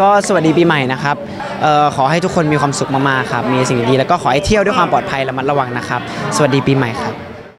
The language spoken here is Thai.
ก็สวัสดีปีใหม่นะครับเอ่อขอให้ทุกคนมีความสุขมากๆครับ มีสิ่งดีๆแล้วก็ขอให้เที่ยวด้วยความปลอดภัยระมัดระวังนะครับ สวัสดีปีใหม่ครับ